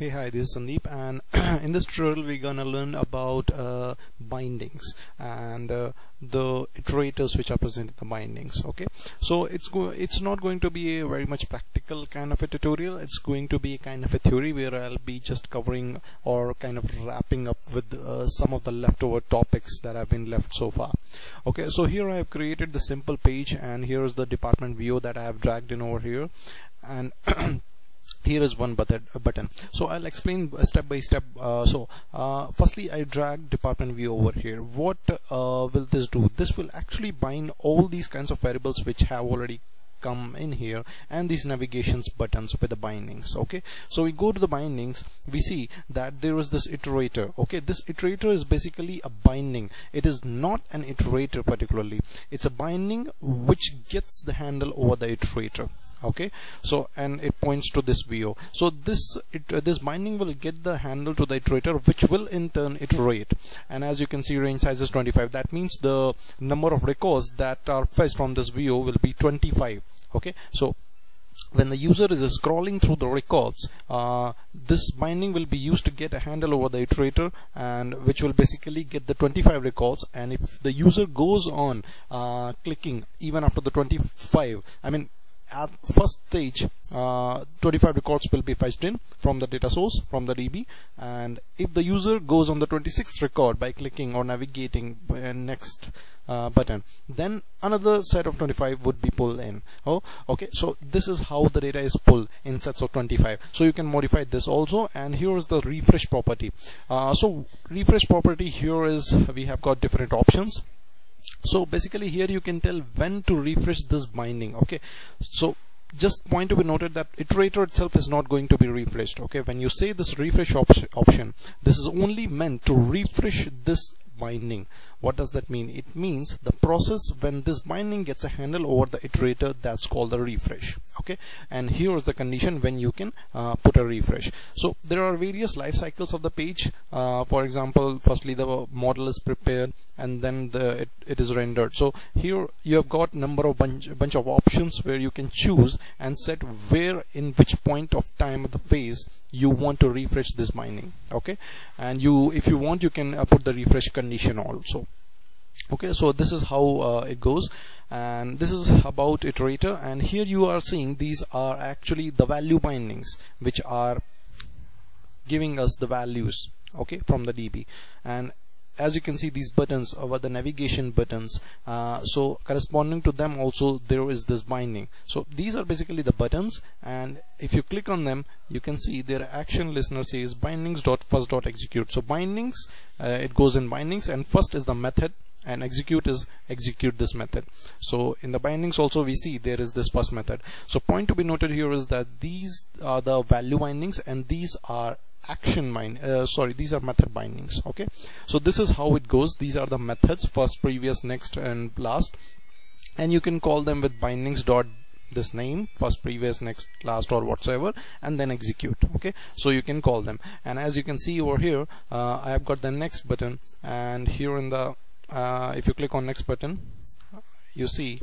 Hey hi this is Sandeep and in this tutorial we're gonna learn about uh, bindings and uh, the iterators which are present in the bindings okay? So it's it's not going to be a very much practical kind of a tutorial. It's going to be kind of a theory where I'll be just covering or kind of wrapping up with uh, some of the leftover topics that have been left so far okay? So here I have created the simple page and here's the department view that I have dragged in over here. And here is one button, so I'll explain step by step uh, so uh, firstly I drag department view over here. What uh, will this do? This will actually bind all these kinds of variables which have already come in here and these navigations buttons with the bindings okay? So we go to the bindings. We see that there is this iterator okay? This iterator is basically a binding. It is not an iterator particularly. It's a binding which gets the handle over the iterator okay? So and it points to this view so this it, uh, this binding will get the handle to the iterator which will in turn iterate. And as you can see range size is 25 that means the number of records that are fetched from this view will be 25 okay? So when the user is scrolling through the records uh, this binding will be used to get a handle over the iterator and which will basically get the 25 records and if the user goes on uh, clicking even after the 25 I mean at first stage uh, 25 records will be fetched in from the data source from the DB and if the user goes on the 26th record by clicking or navigating next uh, button then another set of 25 would be pulled in. Oh okay. So this is how the data is pulled in sets of 25 so you can modify this also. And here is the refresh property. Uh, so refresh property here is we have got different options so basically here you can tell when to refresh this binding okay? So just point to be noted that iterator itself is not going to be refreshed okay? When you say this refresh op option this is only meant to refresh this binding what does that mean? It means the process when this binding gets a handle over the iterator that's called the refresh okay? And here is the condition when you can uh, put a refresh. So there are various life cycles of the page. Uh, for example firstly the model is prepared and then the it, it is rendered. So here you have got number of bunch, bunch of options where you can choose and set where in which point of time of the phase you want to refresh this binding okay? And you if you want you can uh, put the refresh condition also okay so this is how uh, it goes. And this is about iterator. And here you are seeing these are actually the value bindings which are giving us the values okay from the DB. And as you can see these buttons are the navigation buttons. Uh, so corresponding to them also there is this binding. So these are basically the buttons. And if you click on them you can see their action listener says bindings dot first dot execute. So bindings uh, it goes in bindings. And first is the method and execute is execute this method. So in the bindings also we see there is this first method. So point to be noted here is that these are the value bindings and these are action bind uh, sorry these are method bindings okay? So this is how it goes. These are the methods first previous next and last. And you can call them with bindings dot this name first previous next last or whatsoever and then execute okay? So you can call them. And as you can see over here uh, I have got the next button and here in the uh, if you click on next button you see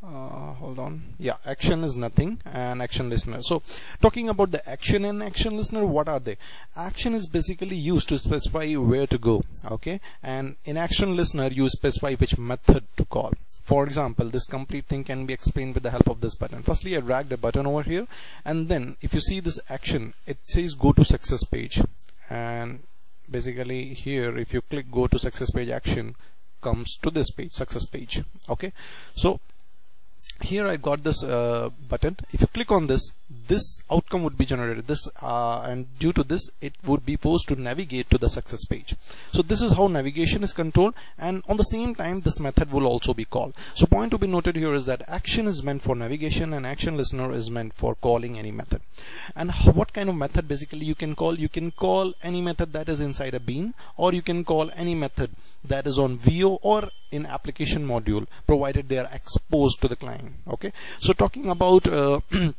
uh, hold on. Yeah action is nothing and action listener. So talking about the action and action listener what are they? Action is basically used to specify where to go okay? And in action listener you specify which method to call. For example this complete thing can be explained with the help of this button. Firstly I dragged a button over here and then if you see this action it says go to success page basically here if you click go to success page action comes to this page success page. Okay? So here I got this uh, button. If you click on this this outcome would be generated. This uh, and due to this it would be forced to navigate to the success page. So this is how navigation is controlled and on the same time this method will also be called. So point to be noted here is that action is meant for navigation and action listener is meant for calling any method. And what kind of method basically you can call? You can call any method that is inside a bean or you can call any method that is on VO or in application module provided they are exposed to the client okay? So talking about uh,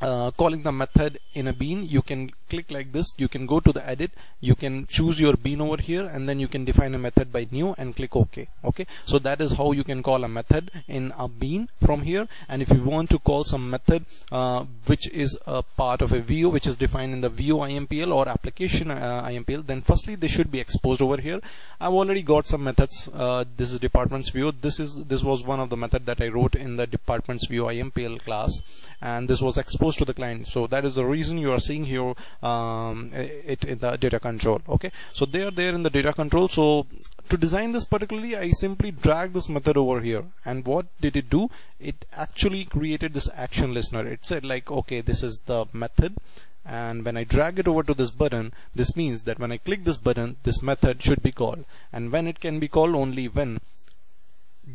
uh, calling the method in a bean. You can click like this. You can go to the edit. You can choose your bean over here and then you can define a method by new and click OK. Okay so that is how you can call a method in a bean from here. And if you want to call some method uh, which is a part of a view which is defined in the view IMPL or application uh, IMPL then firstly they should be exposed over here. I've already got some methods. Uh, this is departments view this is this was one of the method that I wrote in the departments view IMPL class. And this was exposed to the client. So that is the reason you are seeing here um, it in the data control okay? So they are there in the data control. So to design this particularly I simply drag this method over here. And what did it do? It actually created this action listener. It said like okay this is the method. And when I drag it over to this button this means that when I click this button this method should be called. And when it can be called only when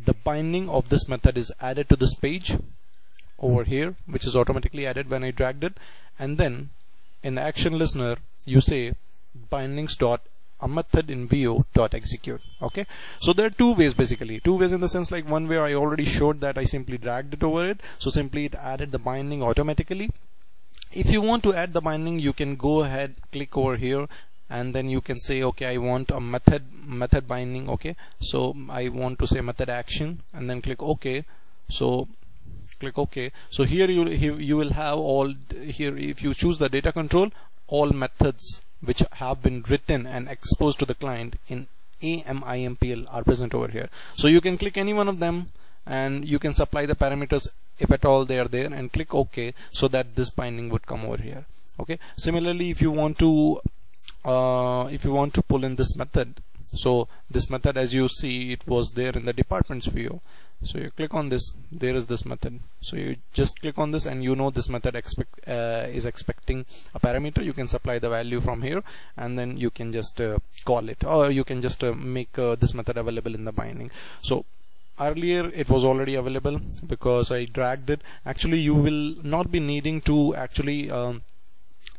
the binding of this method is added to this page over here which is automatically added when I dragged it. And then in the action listener you say bindings dot a method in view dot execute. Okay? So there are two ways basically. Two ways in the sense like one way I already showed that I simply dragged it over it. So simply it added the binding automatically. If you want to add the binding you can go ahead click over here and then you can say okay I want a method method binding okay? So I want to say method action and then click OK so click OK. So here you you will have all here if you choose the data control all methods which have been written and exposed to the client in AMIMPL are present over here. So you can click any one of them and you can supply the parameters. If at all they are there and click OK so that this binding would come over here. Okay? Similarly if you want to uh, if you want to pull in this method so this method as you see it was there in the departments view. So you click on this there is this method. So you just click on this and you know this method expect uh, is expecting a parameter. You can supply the value from here and then you can just uh, call it. Or you can just uh, make uh, this method available in the binding. So earlier it was already available because I dragged it. Actually you will not be needing to actually um,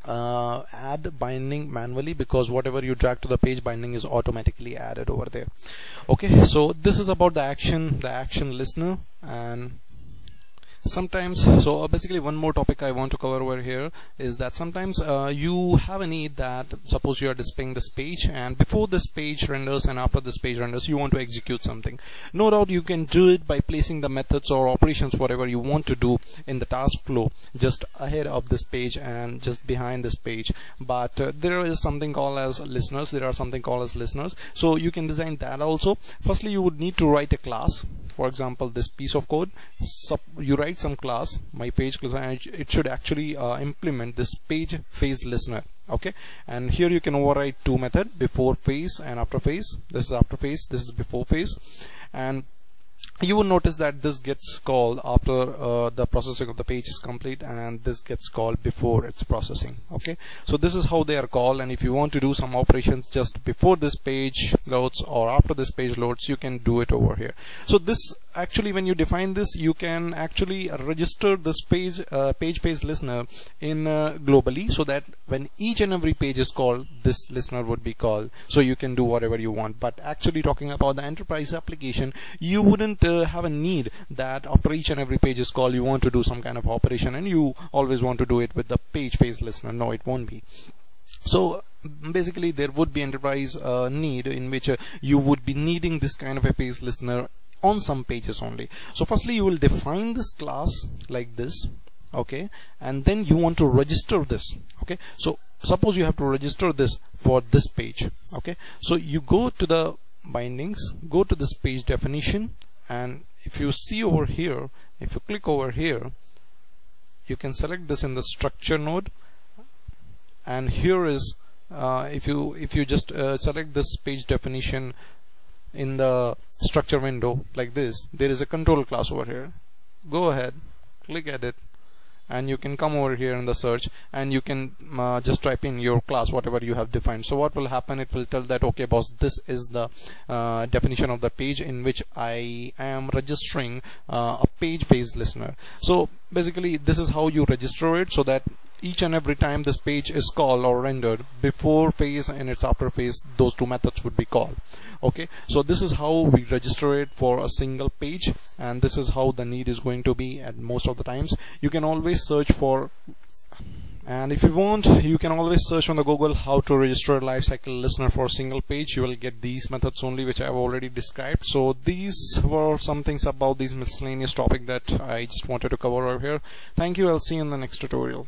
uh, add binding manually because whatever you drag to the page binding is automatically added over there. Okay so this is about the action the action listener and sometimes so uh, basically one more topic I want to cover over here is that sometimes uh, you have a need that suppose you are displaying this page and before this page renders and after this page renders you want to execute something. No doubt you can do it by placing the methods or operations whatever you want to do in the task flow just ahead of this page and just behind this page. But uh, there is something called as listeners. There are something called as listeners. So you can design that also. Firstly you would need to write a class for example this piece of code you write some class my page and it should actually uh, implement this page phase listener okay? And here you can override two method before phase and after phase. This is after phase this is before phase. And you will notice that this gets called after uh, the processing of the page is complete and this gets called before it's processing okay? So this is how they are called and if you want to do some operations just before this page loads or after this page loads you can do it over here. So this actually when you define this you can actually register this page uh, page phase listener in uh, globally so that when each and every page is called this listener would be called. So you can do whatever you want. But actually talking about the enterprise application you wouldn't uh, have a need that after each and every page is called you want to do some kind of operation and you always want to do it with the page phase listener. No it won't be. So basically there would be enterprise uh, need in which uh, you would be needing this kind of a page listener on some pages only. So firstly you will define this class like this okay? And then you want to register this okay? So suppose you have to register this for this page okay? So you go to the bindings go to this page definition and if you see over here if you click over here you can select this in the structure node. And here is uh, if you if you just uh, select this page definition in the structure window like this there is a control class over here. Go ahead click edit and you can come over here in the search and you can uh, just type in your class whatever you have defined. So what will happen it will tell that okay boss this is the uh, definition of the page in which I am registering uh, a page phase listener. So basically this is how you register it so that each and every time this page is called or rendered before phase and its after phase those two methods would be called. Okay? So this is how we register it for a single page and this is how the need is going to be at most of the times. You can always search for and if you want you can always search on the google how to register a lifecycle listener for a single page. You will get these methods only which I have already described. So these were some things about these miscellaneous topic that I just wanted to cover over here. Thank you. I'll see you in the next tutorial